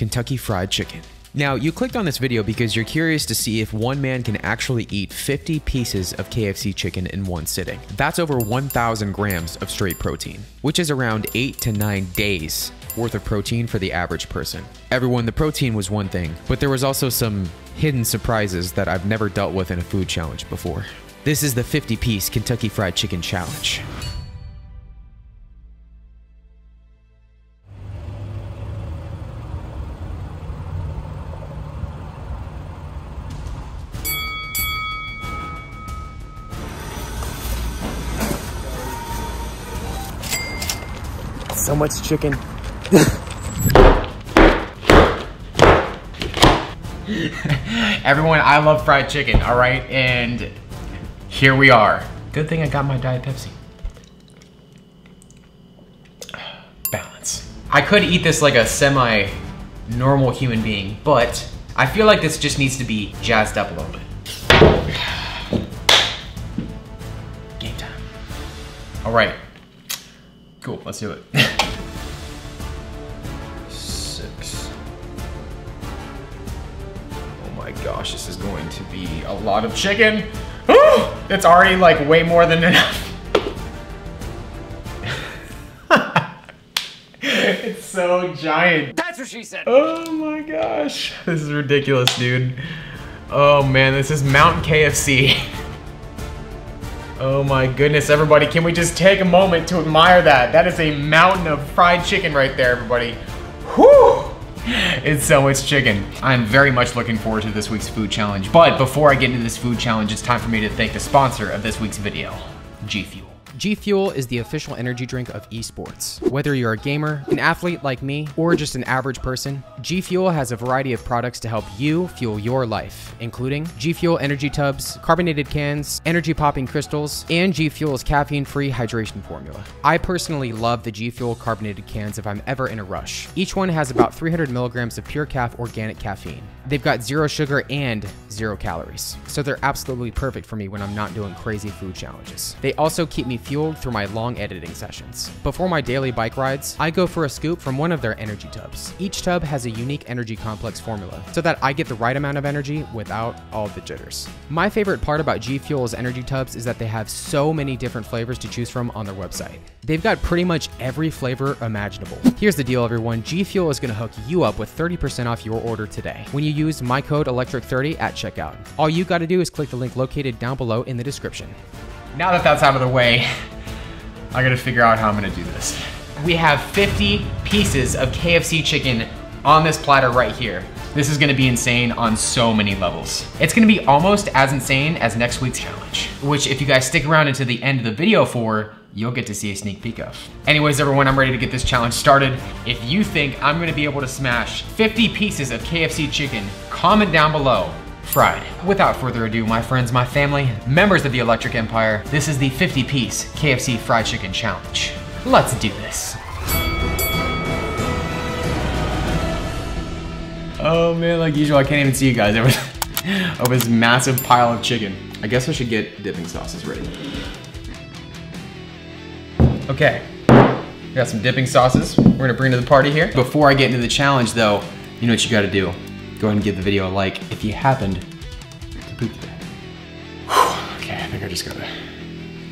Kentucky Fried Chicken. Now, you clicked on this video because you're curious to see if one man can actually eat 50 pieces of KFC chicken in one sitting. That's over 1,000 grams of straight protein, which is around 8 to 9 days worth of protein for the average person. Everyone, the protein was one thing, but there was also some hidden surprises that I've never dealt with in a food challenge before. This is the 50 piece Kentucky Fried Chicken Challenge. So much chicken. Everyone, I love fried chicken, all right? And here we are. Good thing I got my Diet Pepsi. Balance. I could eat this like a semi normal human being, but I feel like this just needs to be jazzed up a little bit. Game time. All right. Cool, let's do it. Six. Oh my gosh, this is going to be a lot of chicken. it's already like way more than enough. it's so giant. That's what she said. Oh my gosh. This is ridiculous, dude. Oh man, this is Mountain KFC. Oh my goodness, everybody, can we just take a moment to admire that? That is a mountain of fried chicken right there, everybody. Whew! It's so much chicken. I'm very much looking forward to this week's food challenge. But before I get into this food challenge, it's time for me to thank the sponsor of this week's video, G Fuel. G Fuel is the official energy drink of esports. Whether you're a gamer, an athlete like me, or just an average person, G Fuel has a variety of products to help you fuel your life, including G Fuel energy tubs, carbonated cans, energy popping crystals, and G Fuel's caffeine free hydration formula. I personally love the G Fuel carbonated cans if I'm ever in a rush. Each one has about 300 milligrams of PurCaf organic caffeine. They've got zero sugar and zero calories, so they're absolutely perfect for me when I'm not doing crazy food challenges. They also keep me fueled through my long editing sessions. Before my daily bike rides, I go for a scoop from one of their energy tubs. Each tub has a unique energy complex formula so that I get the right amount of energy without all the jitters. My favorite part about G Fuel's energy tubs is that they have so many different flavors to choose from on their website. They've got pretty much every flavor imaginable. Here's the deal, everyone G Fuel is going to hook you up with 30% off your order today when you use my code electric30 at checkout. All you got to do is click the link located down below in the description. Now that that's out of the way, I gotta figure out how I'm gonna do this. We have 50 pieces of KFC chicken on this platter right here. This is gonna be insane on so many levels. It's gonna be almost as insane as next week's challenge, which if you guys stick around until the end of the video for, you'll get to see a sneak peek of. Anyways, everyone, I'm ready to get this challenge started. If you think I'm gonna be able to smash 50 pieces of KFC chicken, comment down below fried. Without further ado, my friends, my family, members of the Electric Empire, this is the 50 piece KFC Fried Chicken Challenge. Let's do this. Oh man, like usual, I can't even see you guys over, over this massive pile of chicken. I guess I should get dipping sauces ready. Okay, got some dipping sauces we're gonna bring to the party here. Before I get into the challenge though, you know what you gotta do go ahead and give the video a like if you happened to poop today. Okay, I think I just gotta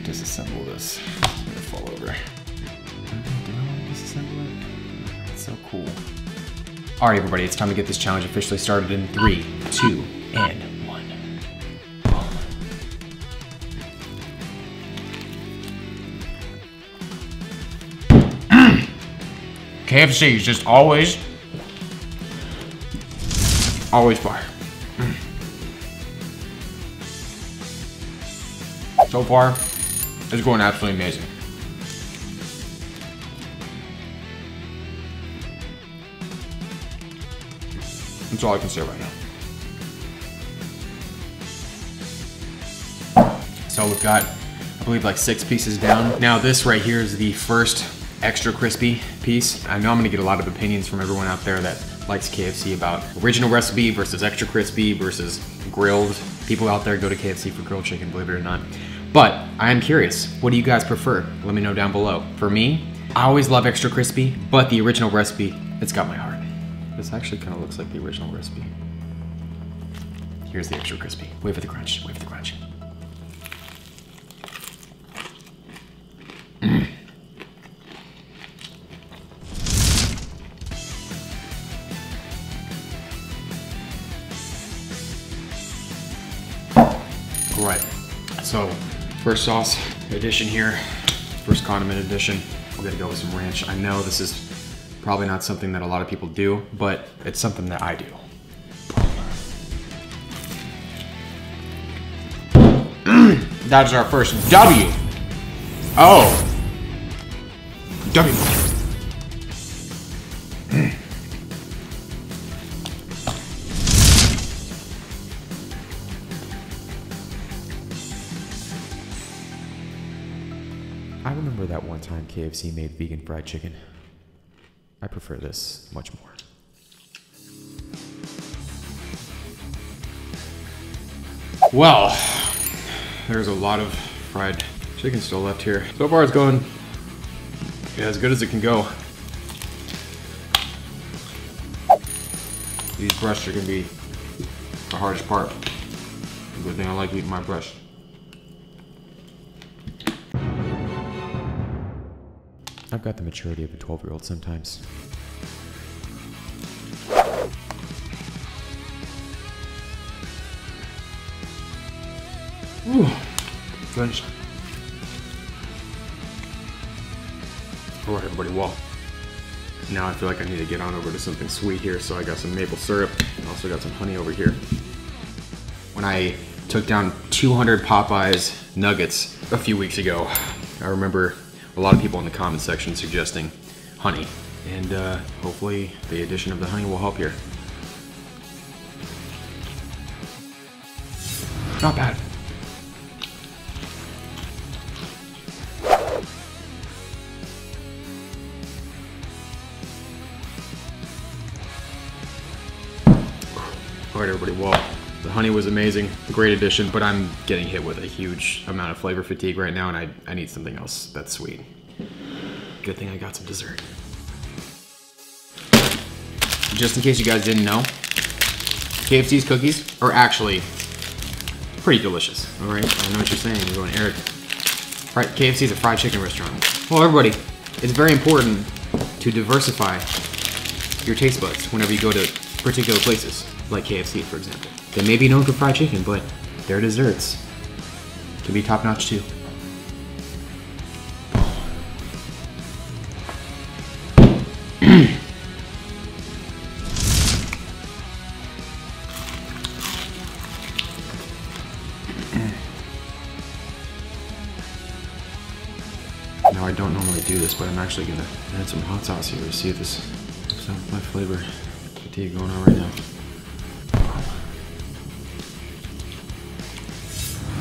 disassemble this. It'll fall over. It's so cool. All right, everybody, it's time to get this challenge officially started in three, two, and one. KFC is just always Always fire. So far, it's going absolutely amazing. That's all I can say right now. So we've got, I believe like six pieces down. Now this right here is the first extra crispy piece. I know I'm gonna get a lot of opinions from everyone out there that likes KFC about original recipe versus extra crispy versus grilled. People out there go to KFC for grilled chicken, believe it or not. But I am curious, what do you guys prefer? Let me know down below. For me, I always love extra crispy, but the original recipe, it's got my heart. This actually kind of looks like the original recipe. Here's the extra crispy. Wait for the crunch. Wait for the crunch. First sauce addition here, first condiment addition. We're gonna go with some ranch. I know this is probably not something that a lot of people do, but it's something that I do. that is our first W. Oh. W. remember that one time KFC made vegan fried chicken. I prefer this much more. Well, there's a lot of fried chicken still left here. So far it's going yeah, as good as it can go. These breasts are gonna be the hardest part. Good thing I like eating my breast. I've got the maturity of a 12 year old sometimes. Ooh, finished. All right, everybody, well, now I feel like I need to get on over to something sweet here, so I got some maple syrup. I also got some honey over here. When I took down 200 Popeyes nuggets a few weeks ago, I remember a lot of people in the comment section suggesting honey, and uh, hopefully the addition of the honey will help here. Not bad. All right, everybody. Well, the honey was amazing, great addition, but I'm getting hit with a huge amount of flavor fatigue right now, and I, I need something else that's sweet. Good thing I got some dessert. Just in case you guys didn't know, KFC's cookies are actually pretty delicious. All right, I know what you're saying. You're going, Erik. All right, KFC is a fried chicken restaurant. Well, everybody, it's very important to diversify your taste buds whenever you go to particular places, like KFC, for example. They may be known for fried chicken, but their desserts can be top notch too. Now I don't normally do this, but I'm actually gonna add some hot sauce here to see if this stops my flavor fatigue going on right now.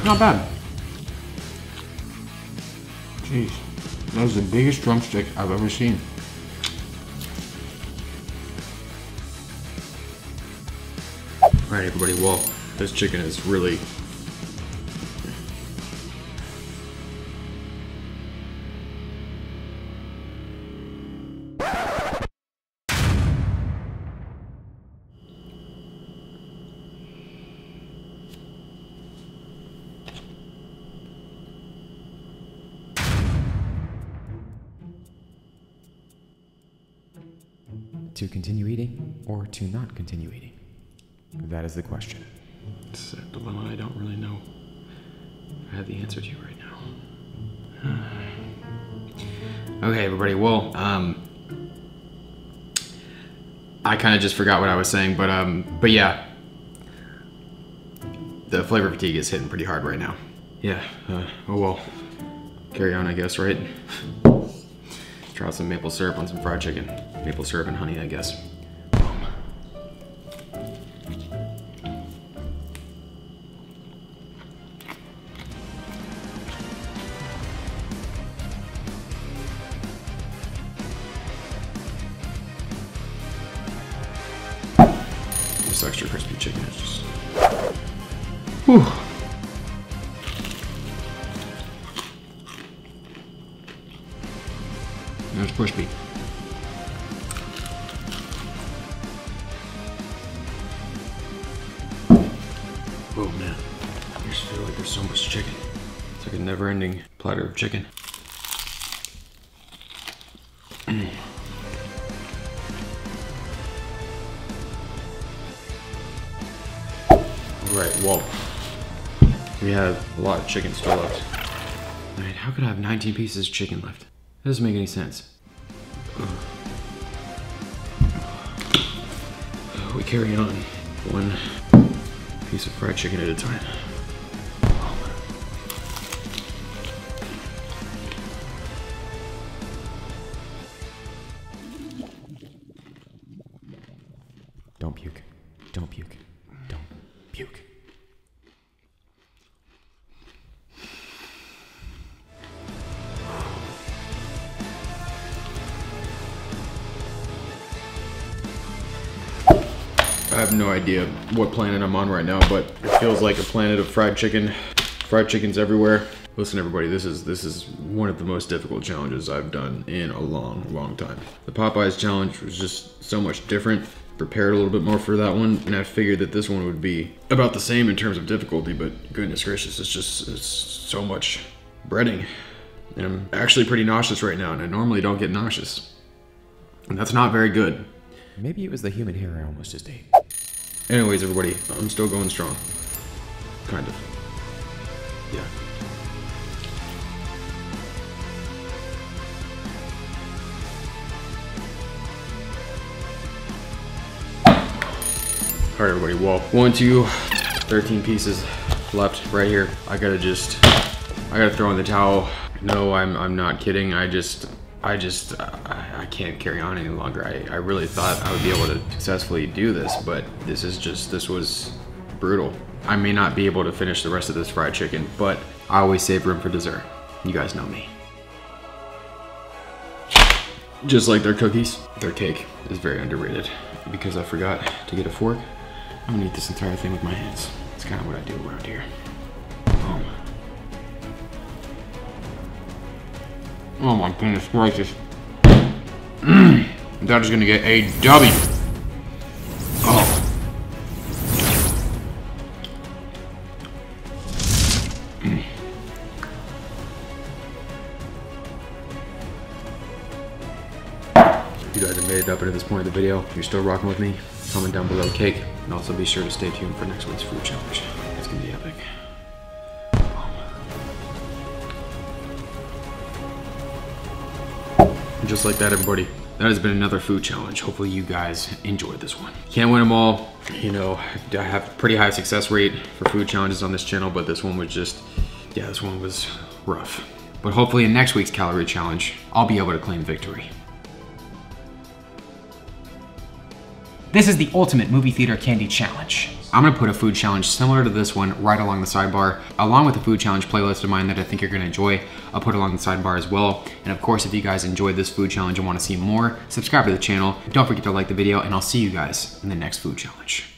Not bad. Jeez, that was the biggest drumstick I've ever seen. Alright everybody, well, this chicken is really To continue eating or to not continue eating? That is the question. It's a dilemma I don't really know I have the answer to right now. okay, everybody. Well, um, I kind of just forgot what I was saying, but um, but yeah, the flavor fatigue is hitting pretty hard right now. Yeah. Uh, oh well. Carry on, I guess, right? Try out some maple syrup on some fried chicken. Maple syrup and honey, I guess. This extra crispy chicken is just. Whew. That's crispy. Chicken. It's like a never ending platter of chicken. Mm. Right, well, we have a lot of chicken still left. Alright, how could I have 19 pieces of chicken left? That doesn't make any sense. We carry on one piece of fried chicken at a time. I have no idea what planet I'm on right now, but it feels like a planet of fried chicken. Fried chicken's everywhere. Listen, everybody, this is this is one of the most difficult challenges I've done in a long, long time. The Popeyes challenge was just so much different. Prepared a little bit more for that one, and I figured that this one would be about the same in terms of difficulty. But goodness gracious, it's just it's so much breading, and I'm actually pretty nauseous right now. And I normally don't get nauseous, and that's not very good. Maybe it was the human hair I almost just ate. Anyways, everybody, I'm still going strong. Kind of. Yeah. All right, everybody. Well, one, two, 13 pieces left right here. I gotta just, I gotta throw in the towel. No, I'm, I'm not kidding. I just, I just, uh, I, I can't carry on any longer. I, I really thought I would be able to successfully do this, but this is just, this was brutal. I may not be able to finish the rest of this fried chicken, but I always save room for dessert. You guys know me. Just like their cookies, their cake is very underrated. Because I forgot to get a fork, I'm gonna eat this entire thing with my hands. It's kind of what I do around here. Oh my goodness gracious. That is gonna get a W. Oh. You guys have made it up into this point of the video. You're still rocking with me, comment down below cake. And also be sure to stay tuned for next week's food challenge. It's gonna be epic. Just like that, everybody, that has been another food challenge. Hopefully you guys enjoyed this one. Can't win them all. You know, I have a pretty high success rate for food challenges on this channel, but this one was just, yeah, this one was rough. But hopefully in next week's calorie challenge, I'll be able to claim victory. This is the ultimate movie theater candy challenge. I'm gonna put a food challenge similar to this one right along the sidebar, along with a food challenge playlist of mine that I think you're gonna enjoy. I'll put along the sidebar as well. And of course, if you guys enjoyed this food challenge and wanna see more, subscribe to the channel. Don't forget to like the video and I'll see you guys in the next food challenge.